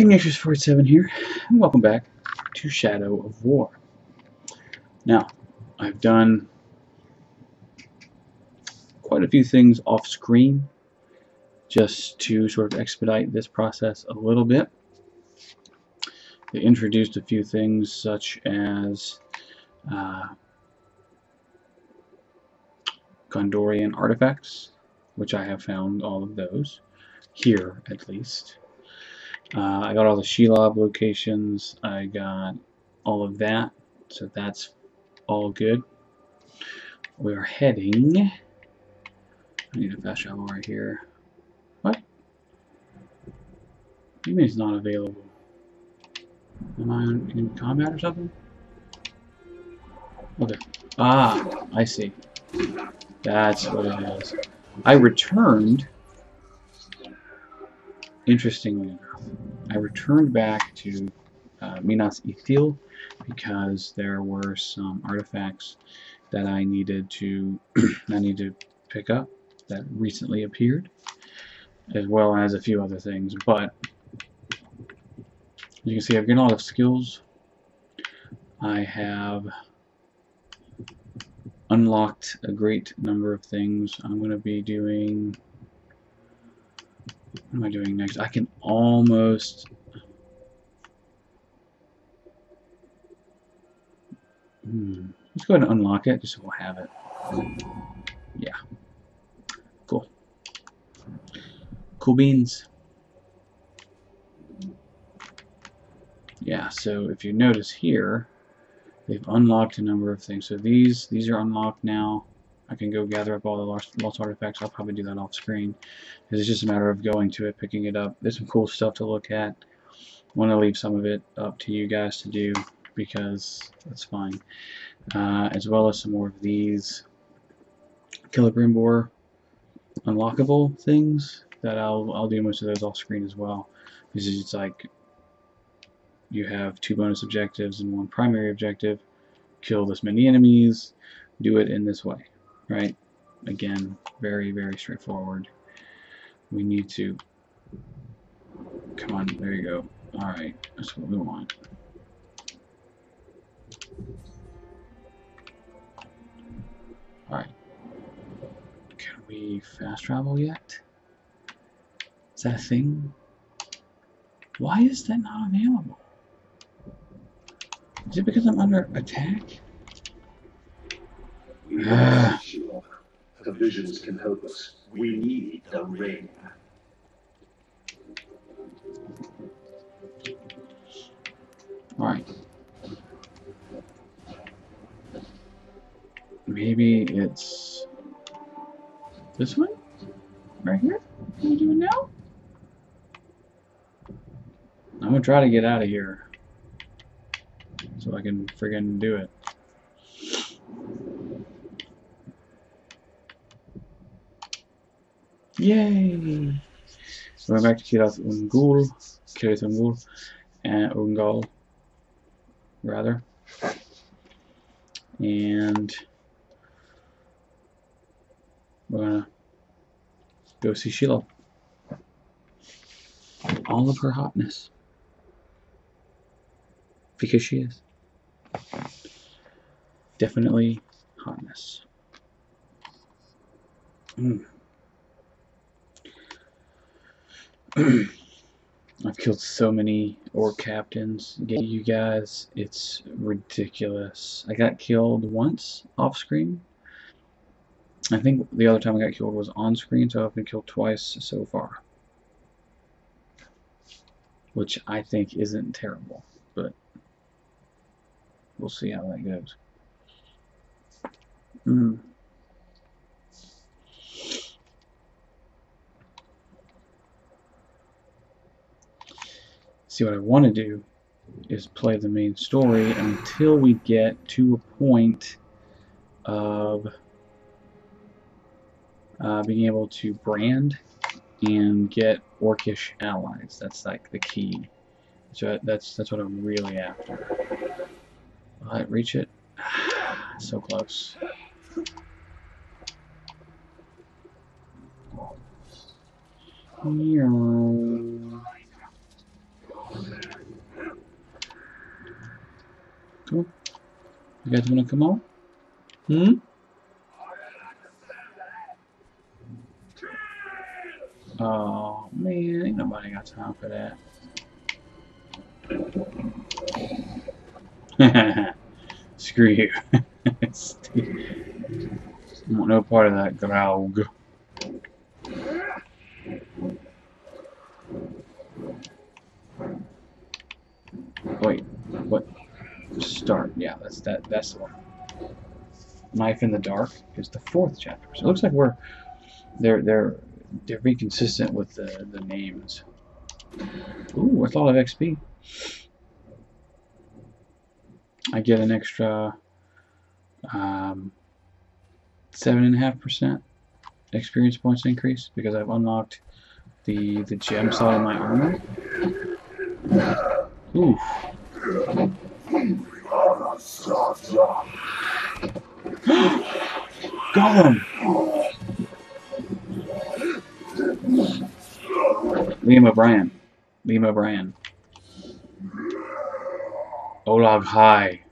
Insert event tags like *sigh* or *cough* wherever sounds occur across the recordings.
Ignatius 47 here, and welcome back to Shadow of War. Now, I've done quite a few things off screen just to sort of expedite this process a little bit. They introduced a few things such as uh, Gondorian artifacts, which I have found all of those, here at least. Uh, I got all the Shelob locations. I got all of that. So that's all good. We are heading. I need a fast travel right here. What? You mean it's not available? Am I in combat or something? Okay. Ah, I see. That's what it is. I returned, interestingly enough, I returned back to uh, Minas Ithil because there were some artifacts that I needed to *clears throat* I need to pick up that recently appeared, as well as a few other things. But you can see I've gained a lot of skills. I have unlocked a great number of things. I'm going to be doing what am I doing next? I can almost... Hmm. Let's go ahead and unlock it, just so we'll have it. Yeah. Cool. Cool beans. Yeah, so if you notice here, they've unlocked a number of things. So these these are unlocked now. I can go gather up all the lost, lost artifacts. I'll probably do that off screen. It's just a matter of going to it, picking it up. There's some cool stuff to look at. I want to leave some of it up to you guys to do because that's fine. Uh, as well as some more of these Celebrimbor unlockable things that I'll I'll do most of those off screen as well. This is just like you have two bonus objectives and one primary objective. Kill this many enemies. Do it in this way right? Again, very, very straightforward. We need to, come on, there you go. Alright, that's what we want. Alright. Can we fast travel yet? Is that a thing? Why is that not available? Is it because I'm under attack? *sighs* The visions can help us. We need the ring. Alright. Maybe it's this one? Right here? What are we doing now? I'm gonna try to get out of here so I can friggin' do it. Yay! So we're back to Kirat Ungul, Kirat Ungul, and Ungal, rather. And we're gonna go see Sheila. All of her hotness. Because she is. Definitely hotness. Mm. *clears throat* I've killed so many orc captains. You guys, it's ridiculous. I got killed once off screen. I think the other time I got killed was on screen, so I've been killed twice so far. Which I think isn't terrible, but we'll see how that goes. Mm. See, what I want to do is play the main story until we get to a point of uh, being able to brand and get orcish allies. That's like the key. So that's that's what I'm really after. Will I reach it? *sighs* so close. You guys wanna come on? Hmm? Oh man, ain't nobody got time for that. *laughs* Screw you. *laughs* I want no part of that Graug. Wait, what? That. vessel. Knife in the Dark is the fourth chapter. So it looks like we're they're they're they're being consistent with the the names. Ooh, worth a lot of XP. I get an extra um, seven and a half percent experience points increase because I've unlocked the the gem slot in my armor. Oof. Gollum! Liam O'Brien. Liam O'Brien. Olog-hai.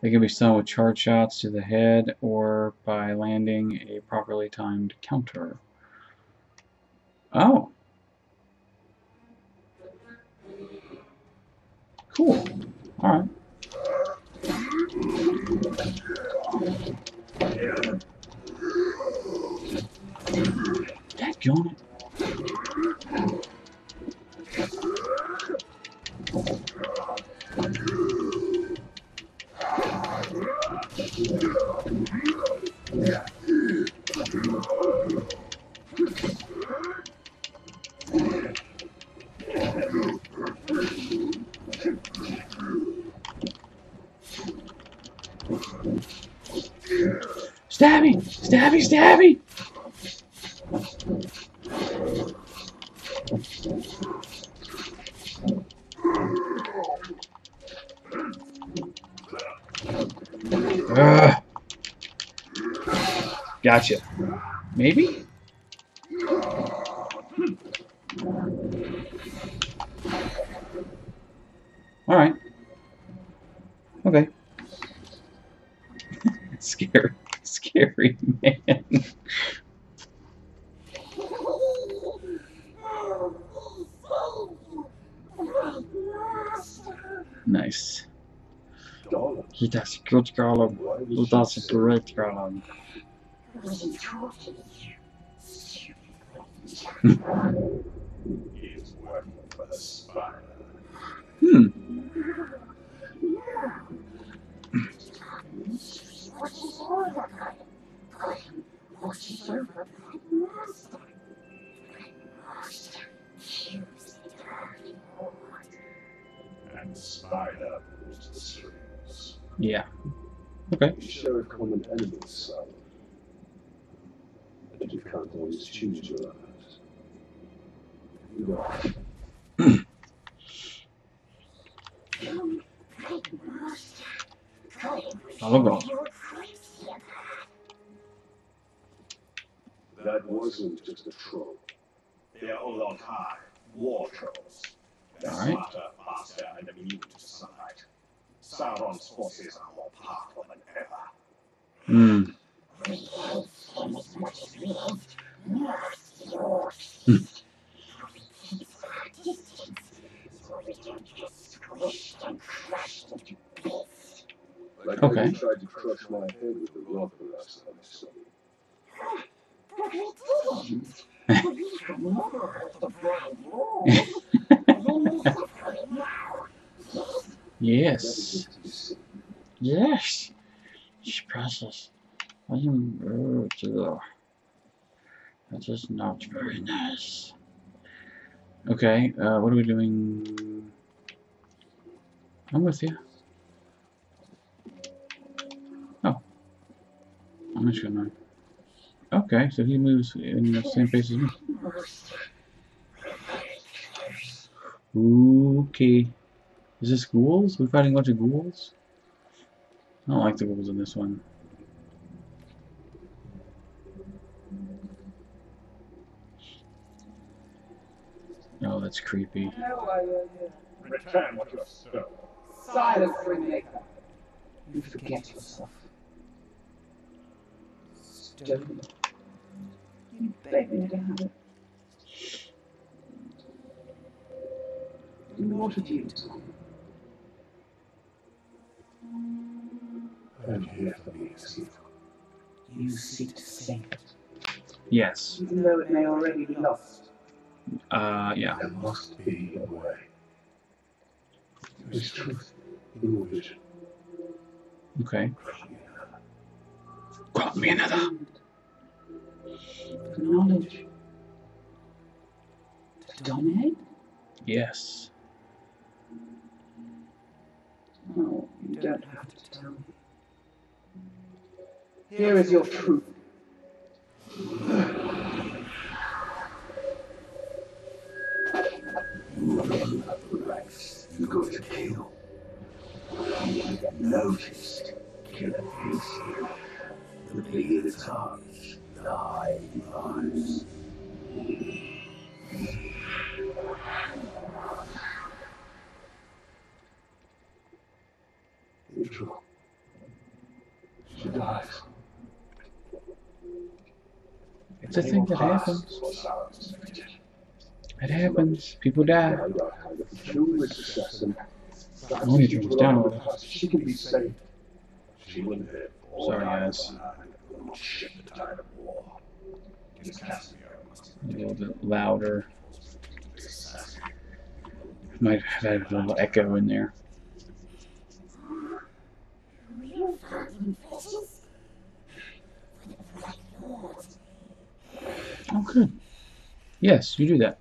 They can be stunned with charge shots to the head or by landing a properly timed counter. Oh. Cool. Alright. Dadgummit. Ugh. Gotcha. Maybe? Hmm. Alright. Okay. *laughs* Scary. Scary, man. Nice. Does a good. Why He does a great spy. Hmm. And Spider. Yeah. Okay. You share a common enemy, son. But you can't always choose your allies. You are. Follow That wasn't just a troll. They're Olog-hai. War trolls. They're All right. smarter, faster, and immune to sunlight. Sauron's forces are more powerful than ever. Hmm. Like Okay. tried to crush *laughs* my head with the rock the last time I saw you. That Yes. is to be seen. Yes. I am oh dear. That is not very nice. Okay, uh, what are we doing? I'm with you. Oh. I'm just gonna. Okay, so he moves in the same pace as me. Okay. Is this ghouls? We're fighting a bunch of ghouls? I don't like the ghouls in this one. Oh, that's creepy. Return what you. Silence, Ringmaker. You forget yourself. Stolen. You begged me to have it. You? I'm here for the exit. You seek to save it, Yes. even though it may already be lost. Uh, yeah. There must be a way. There is truth in your vision. Okay. Grant me another. For knowledge. To dominate? Yes. No, you don't have to tell me. Here is your truth. You go to kill. You noticed. Kill a face. The the higher you rise. Intro. She dies. It's a thing that happens. It happens. People die. I want to turn down. She can be saved. She will live. Sorry, guys. A little bit louder. Might have had a little echo in there. Oh, good. Yes, you do that.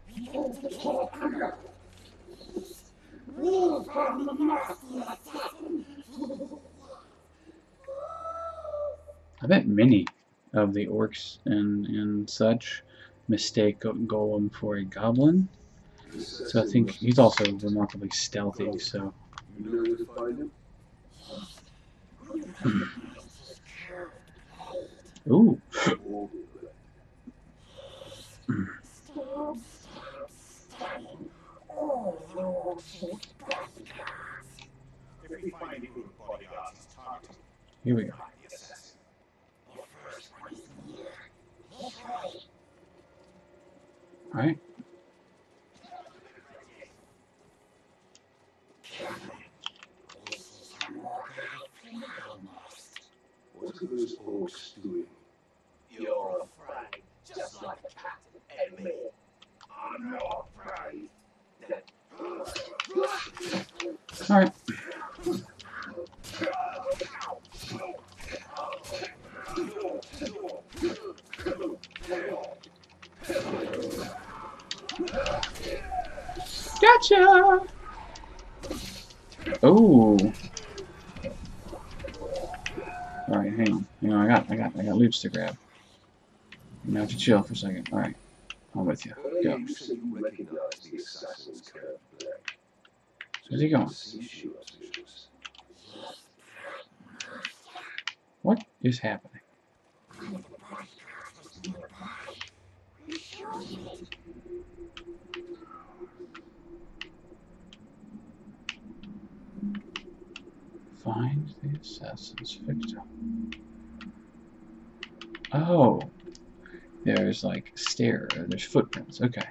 I bet many of the orcs and, and such mistake Go- Gollum for a goblin. So I think he's also remarkably stealthy, so him? Ooh. All Stab, stab, stabbing. All your cheap If we find any good bodyguards he's targeting, Here we go. find the assassin. Alright. What are those orcs doing? You're afraid, just like the captain and me. I'm not afraid. Alright. Gotcha! Oh. Alright, hang on. Hang on, I got I got I got loops to grab. You have to chill for a second. Alright. I'm with you. Go. You you. Where's he going? What is happening? Find the assassin's victim. Oh, there's like stair. There's footprints. Okay.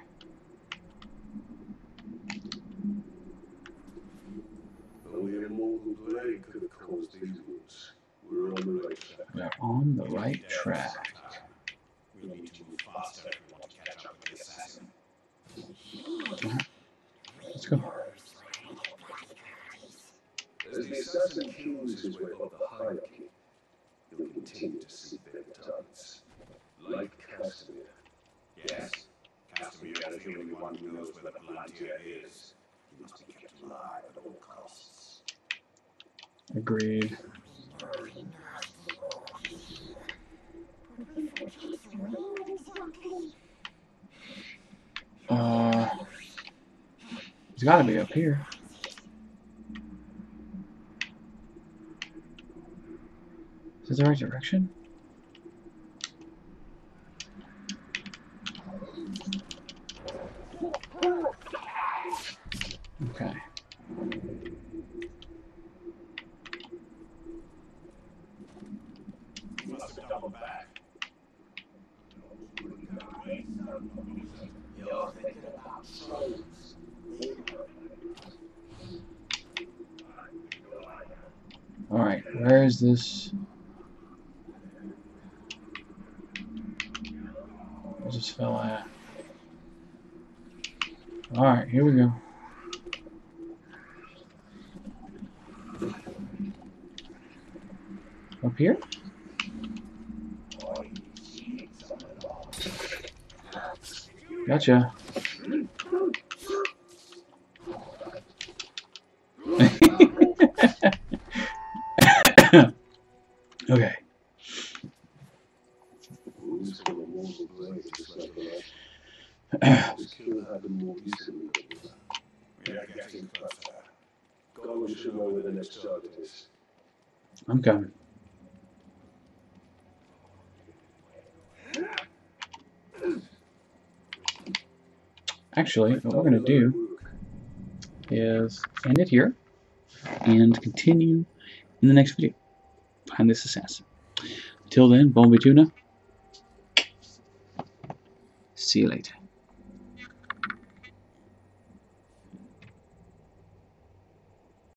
Only a mortal blade could have caused these wounds. We're on the right track. We're on the right track. We need to move faster if we want to catch up with the assassin. Let's go. As the assassin kills his way up the hierarchy, he'll continue to seek their targets. Like Castamir. Yes, Castamir is the only one who knows where the Palantir is. He must be kept alive at all costs. Agreed. Uh, it's got to be up here. Is the right direction? Okay. Alright, where is this? Here we go. Up here? Gotcha. *laughs* okay. Who's gonna move the blade just like that? This kill happened more recently than that. We are getting closer. Go and show me where the next target is. I'm coming. Actually, what we're going to do is end it here and continue in the next video. Find this assassin. Until then, Bon Tuna. See you later.